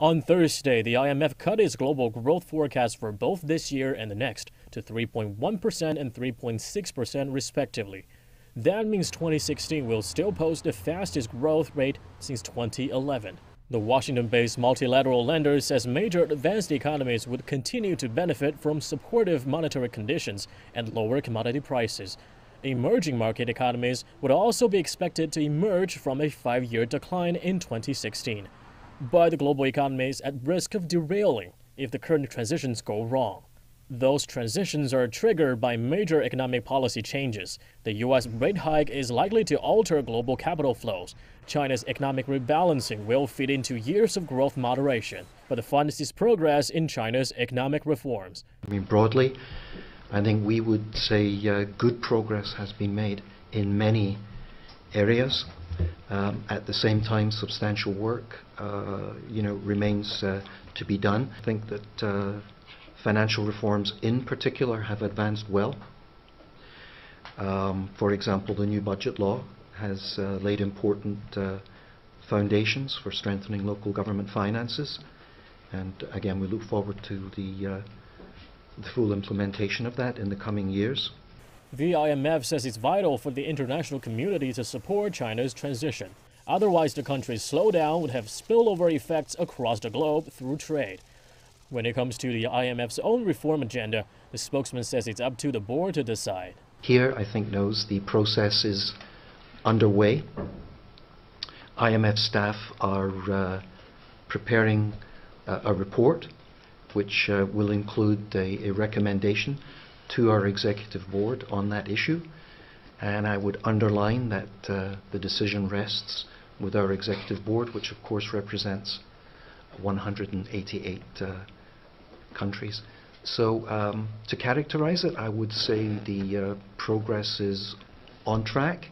On Thursday, the IMF cut its global growth forecast for both this year and the next to 3.1% and 3.6% respectively. That means 2016 will still post the fastest growth rate since 2011. The Washington based multilateral lender says major advanced economies would continue to benefit from supportive monetary conditions and lower commodity prices. Emerging market economies would also be expected to emerge from a five year decline in 2016. But the global economy is at risk of derailing if the current transitions go wrong. Those transitions are triggered by major economic policy changes. The U.S. rate hike is likely to alter global capital flows. China's economic rebalancing will feed into years of growth moderation. But the fund sees progress in China's economic reforms. I mean, broadly, I think we would say uh, good progress has been made in many areas. Um, at the same time, substantial work, uh, you know, remains uh, to be done. I think that uh, financial reforms in particular have advanced well. Um, for example, the new budget law has uh, laid important uh, foundations for strengthening local government finances. And again, we look forward to the, uh, the full implementation of that in the coming years. The IMF says it's vital for the international community to support China's transition. Otherwise, the country's slowdown would have spillover effects across the globe through trade. When it comes to the IMF's own reform agenda, the spokesman says it's up to the board to decide. Here, I think, knows the process is underway. IMF staff are uh, preparing uh, a report which uh, will include a, a, recommendation to our executive board on that issue. And I would underline that uh, the decision rests with our executive board, which of course represents 188 uh, countries. So um, to characterize it, I would say the uh, progress is on track,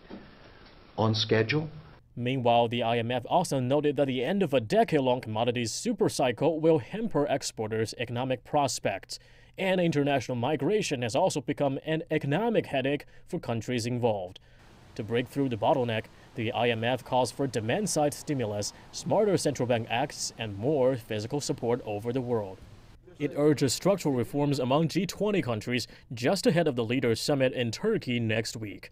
on schedule. Meanwhile, the IMF also noted that the end of a decade-long commodities supercycle will hamper exporters' economic prospects, and international migration has also become an economic headache for countries involved. To break through the bottleneck, the IMF calls for demand-side stimulus, smarter central bank acts, and more physical support over the world. It urges structural reforms among G20 countries just ahead of the leaders' summit in Turkey next week.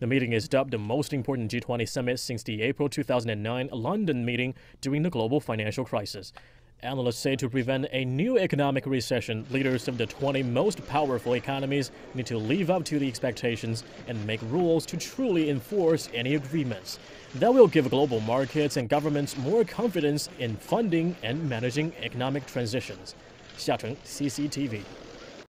The meeting is dubbed the most important G20 summit since the April 2009 London meeting during the global financial crisis. Analysts say to prevent a new economic recession, leaders of the 20 most powerful economies need to live up to the expectations and make rules to truly enforce any agreements. That will give global markets and governments more confidence in funding and managing economic transitions. 下沉 CCTV。